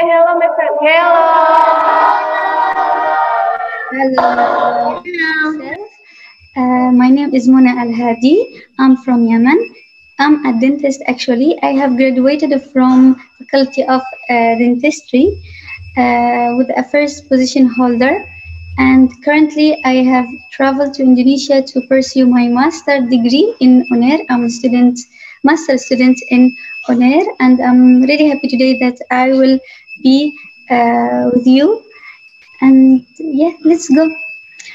Say hello, my friend. Hello. Hello. Uh, my name is Mona Al Hadi. I'm from Yemen. I'm a dentist actually. I have graduated from Faculty of uh, Dentistry uh, with a first position holder. And currently, I have traveled to Indonesia to pursue my master degree in UNAIR. I'm a student, master student in UNAIR, and I'm really happy today that I will be uh, with you. And yeah, let's go.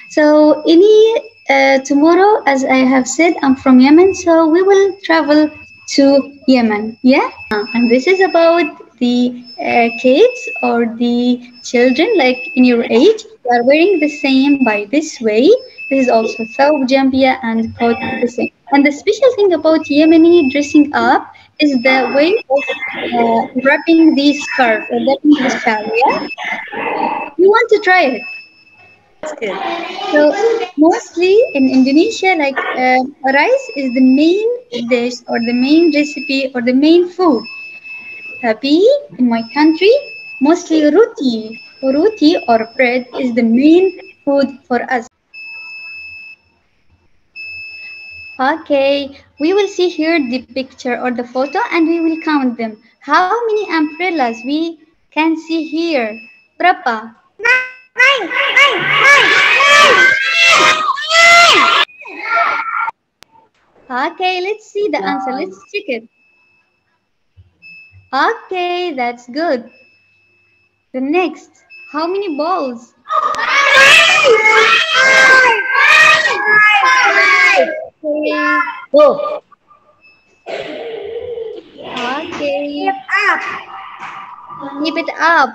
So, any uh, tomorrow, as I have said, I'm from Yemen, so we will travel to Yemen. Yeah, Uh, and this is about the uh, kids or the children, like in your age, you are wearing the same by this way. This is also thawb, jambia, and coat the same. And the special thing about Yemeni dressing up is the way of uh, wrapping this scarf or wrapping the shawl. Yeah, you want to try it? So mostly in Indonesia, like uh, rice is the main dish or the main recipe or the main food. Tapi in my country, mostly roti, roti or bread is the main food for us. Okay, we will see here the picture or the photo and we will count them. How many umbrellas we can see here? Berapa? Okay, let's see the answer. Let's check it. Okay, that's good. The next, how many balls? Okay. Oh. Okay. Keep it up.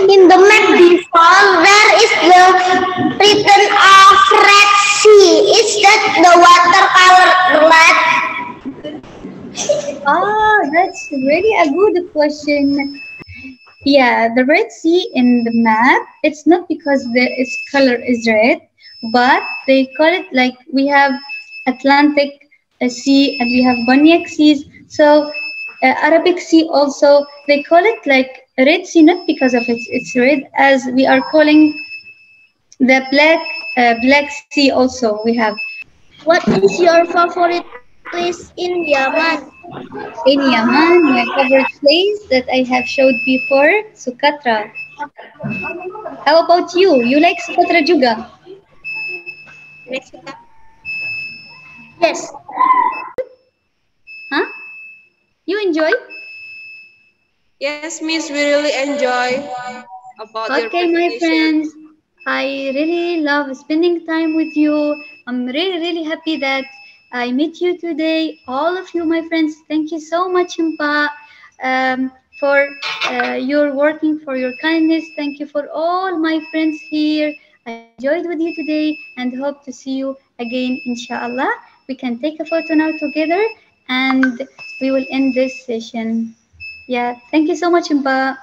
In the before, where is the written of Red Sea? Is that the watercolor red? Ah, that's really a good question. Yeah, the Red Sea in the map, it's not because the, its color is red, but they call it like we have Atlantic uh, Sea and we have Boniac Seas. So uh, Arabic Sea also, they call it like Red Sea not because of its, it's red, as we are calling the Black uh, Black Sea also we have. What is your favorite place in Yemen? In Yemen, ah, my favorite place that I have showed before, Socotra. How about you? You like Socotra juga? Yes. Huh? You enjoy? Yes, Miss, we really enjoy about your Okay, my friends. I really love spending time with you. I'm really, really happy that I meet you today. All of you, my friends, thank you so much, Impa, um, for uh, your working, for your kindness. Thank you for all my friends here. I enjoyed with you today and hope to see you again, inshallah. We can take a photo now together and we will end this session. Yeah, thank you so much, Impa.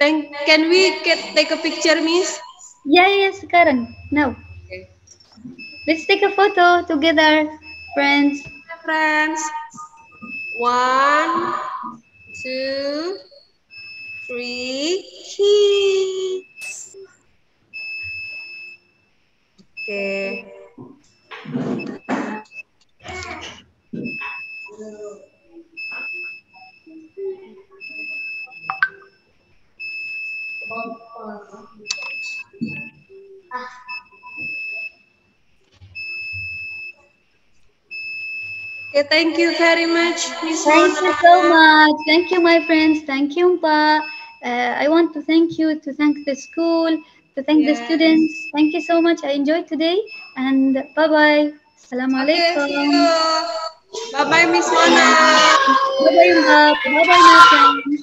Thank, can we get, take a picture, Miss? Yeah, yeah, sekarang. Now. Okay. Let's take a photo together, friends. friends. One, two, three, cheese. Okay. Okay, thank you very much, Miss Thank you so much. Thank you, my friends. Thank you, Mpa. Uh, I want to thank you, to thank the school, to thank the students. Thank you so much. I enjoyed today. And bye-bye. Assalamu alaikum. you. Bye bye, Miss Mona. Bye-bye, Mpa. Bye-bye, my friends.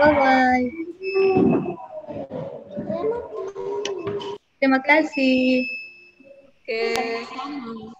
Bye. Bye-bye. Terima kasih. Oke. Okay.